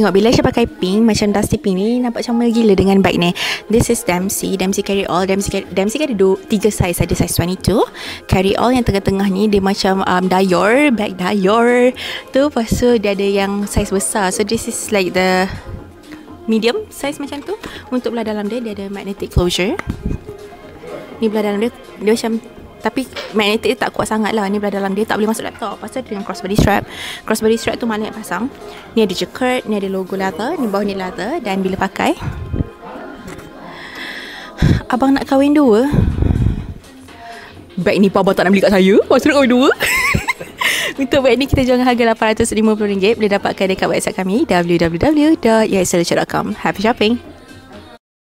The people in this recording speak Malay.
tengok bila Aisyah pakai pink Macam dusty pink ni Nampak sama gila dengan bag ni. This is Dempsey. Dempsey carry all. Dempsey carry, Dempsey ada dua, tiga size Ada size 22 Carry all yang tengah-tengah ni Dia macam um, Dior Bag Dior. Tu Lepas tu dia ada yang size besar. So this is like the Medium size macam tu. Untuk belah dalam dia Dia ada magnetic closure. Ni belah dalam dia Dia macam tapi magnetic tak kuat sangat lah. Ni belah dalam dia. Tak boleh masuk laptop. Pasal dengan crossbody strap. Crossbody strap tu magnet pasang. Ni ada jacquard Ni ada logo leather Ni bawah ni leather. Dan bila pakai Abang nak kahwin dua. Bag ni pun abang tak nak beli kat saya. Masa nak kahwin dua. Untuk bag ni kita jual harga RM850 Boleh dapatkan dekat website kami www.yaisolution.com Happy shopping